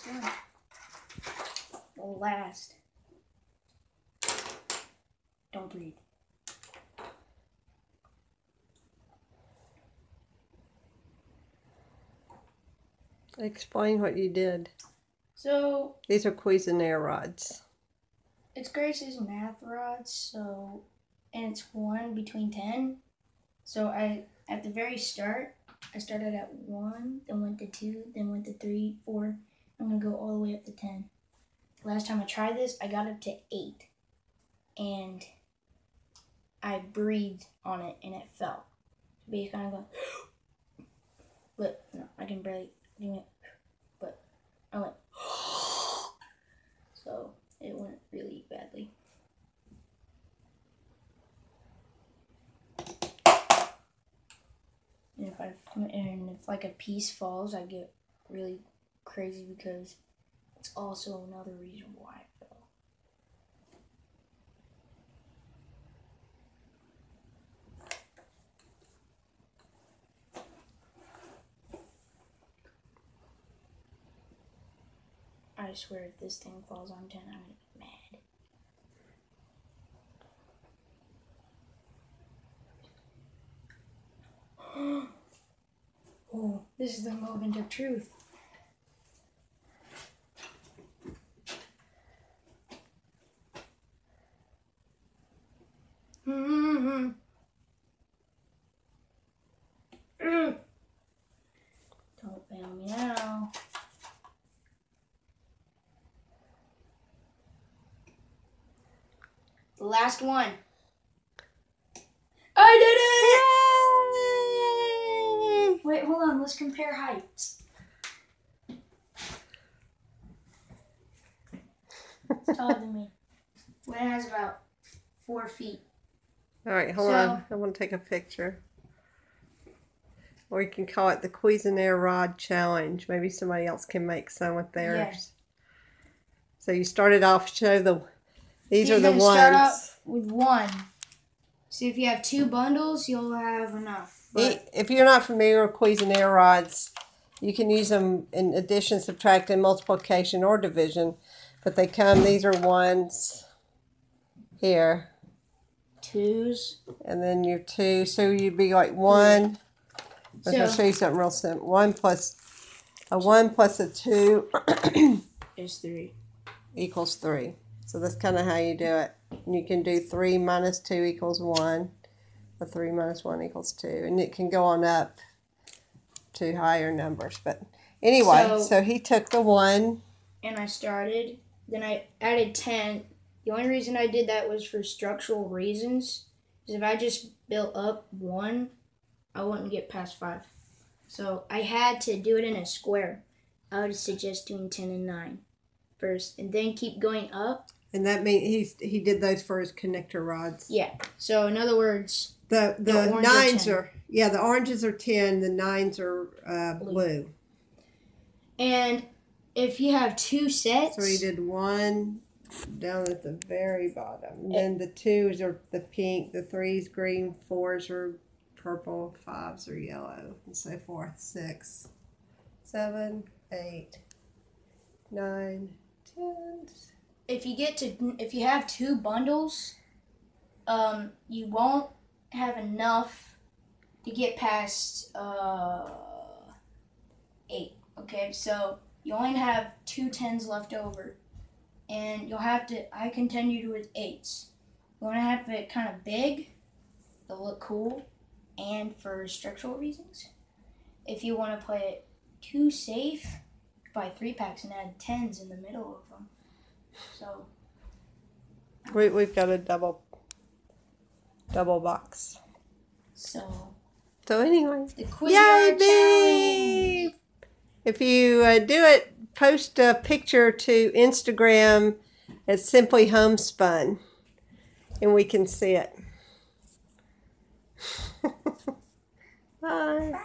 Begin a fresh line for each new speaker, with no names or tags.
done. The last. Don't breathe.
Explain what you did.
So
These are Cuisenaire rods.
it's Grace's math rods, so and it's one between ten. So I at the very start I started at one, then went to two, then went to three, four. I'm gonna go all the way up to ten. Last time I tried this, I got up to eight, and I breathed on it and it fell. But you kind of go, but no, I can barely do it. But I went, so it went really badly. And if I and if like a piece falls, I get really crazy because it's also another reason why I fell. I swear if this thing falls on 10, I'm gonna be mad. oh, this is the moment of truth. Don't me now. The last one. I did it! Wait, hold on. Let's compare heights. It's taller than me. Lynn has about four feet.
All right, hold
So-
on. I want to take a picture. Or you can call it the Cuisenaire Rod Challenge. Maybe somebody else can make some with theirs.
Yes.
So you started off, show the, these
You're
are the ones.
start off with one. So if you have two bundles, you'll have enough. But
If you're not familiar with Cuisenaire rods, you can use them in addition, subtraction, multiplication, or division. But they come, these are ones here.
twos.
And then your two, so you'd be like one. I'm going to show you something real simple. One plus a one plus a two
is three.
equals three. So that's kind of how you do it. And you can do three minus two equals one, or three minus one equals two, and it can go on up to higher numbers. But anyway, so,
So-
he took the one.
and I started. Then I added 10. The only reason I did that was for structural reasons. Because if I just built up one, I wouldn't get past five. So I had to do it in a square. I would suggest doing 10 and 9 first, and then keep going up.
And that means he's he did those for his connector rods.
Yeah. So in other words,
The the,
The orange are
nines are yeah the oranges are ten. The nines are uh,
Blue.
blue.
and if you have two sets,
So he did one down at the very bottom. And
Eh.
then the twos are the pink, the threes green, fours are purple, fives are yellow, and so forth. Six, seven, eight, nine, ten.
if you get to if you have two bundles, um, you won't have enough to get past uh eight. Okay, so you only have two tens left over, and you'll have to. I continue with eights. You want to have it kind of big, to look cool, and for structural reasons. If you want to play it too safe, buy three packs and add tens in the middle of them. So
We we've got a double double box.
So
So anyway,
the quiz
yay
challenge.
If you uh, do it, post a picture to Instagram at Simply Homespun, and we can see it. Bye.
Bye.